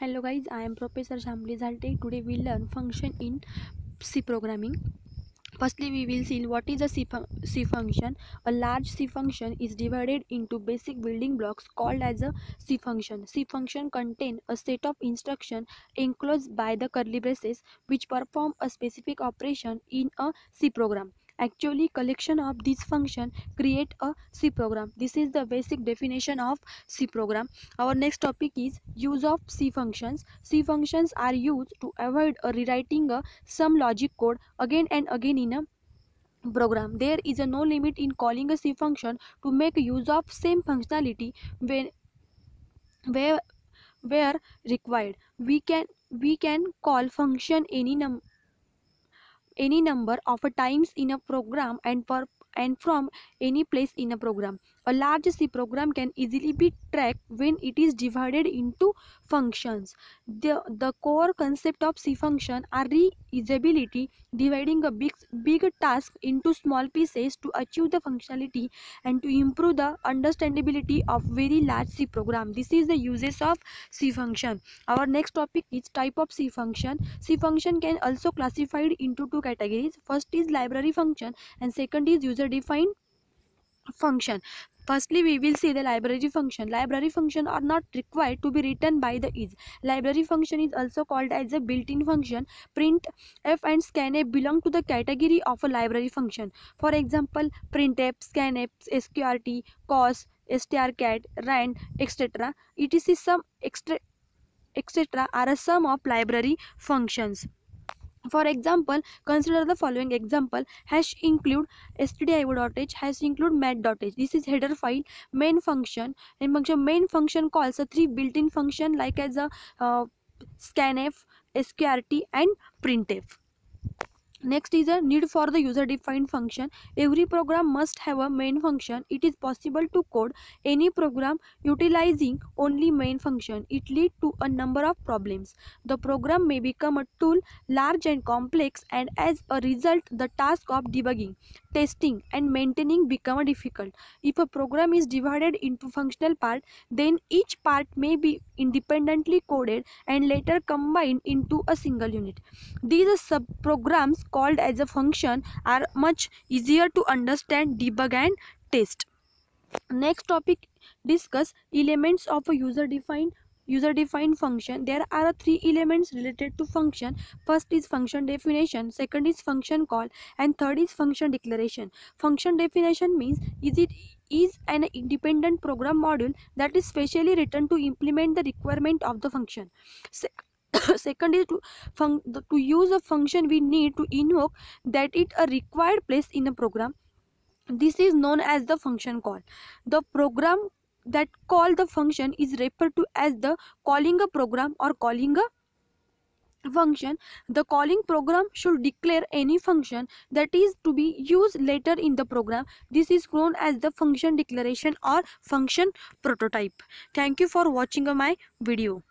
Hello guys, I am Professor Shamli Zalte. Today we learn function in C programming. Firstly, we will see what is a C, fun C function. A large C function is divided into basic building blocks called as a C function. C function contain a set of instruction enclosed by the curly braces which perform a specific operation in a C program actually collection of these function create a c program. This is the basic definition of c program. Our next topic is use of c functions. C functions are used to avoid rewriting a some logic code again and again in a program. There is a no limit in calling a c function to make use of same functionality when where where required. We can we can call function any num any number of times in a program and per and from any place in a program. A large C program can easily be tracked when it is divided into functions. The, the core concept of C function are reusability, dividing a big, big task into small pieces to achieve the functionality and to improve the understandability of very large C program. This is the uses of C function. Our next topic is type of C function. C function can also classified into two categories. First is library function and second is user defined function. Firstly we will see the library function. Library function are not required to be written by the is. Library function is also called as a built-in function. Print f and scanf belong to the category of a library function. For example printf scanf sqrt cos strcat rand etc etc some extra etc are a sum of library functions for example consider the following example. Hash include stdio.h hash include math.h this is header file main function. And function main function calls a three built-in function like as a uh, scanf sqrt and printf Next is a need for the user defined function. Every program must have a main function. It is possible to code any program utilizing only main function. It lead to a number of problems. The program may become a tool large and complex and as a result the task of debugging, testing and maintaining become difficult. If a program is divided into functional part then each part may be independently coded and later combined into a single unit. These sub-programs called as a function are much easier to understand, debug and test. Next topic discuss elements of a user defined user defined function. There are three elements related to function. First is function definition second is function call and third is function declaration. Function definition means is it is an independent program module that is specially written to implement the requirement of the function. Second is to to use a function we need to invoke that it a required place in a program. This is known as the function call. The program that call the function is referred to as the calling a program or calling a function. The calling program should declare any function that is to be used later in the program. This is known as the function declaration or function prototype. Thank you for watching my video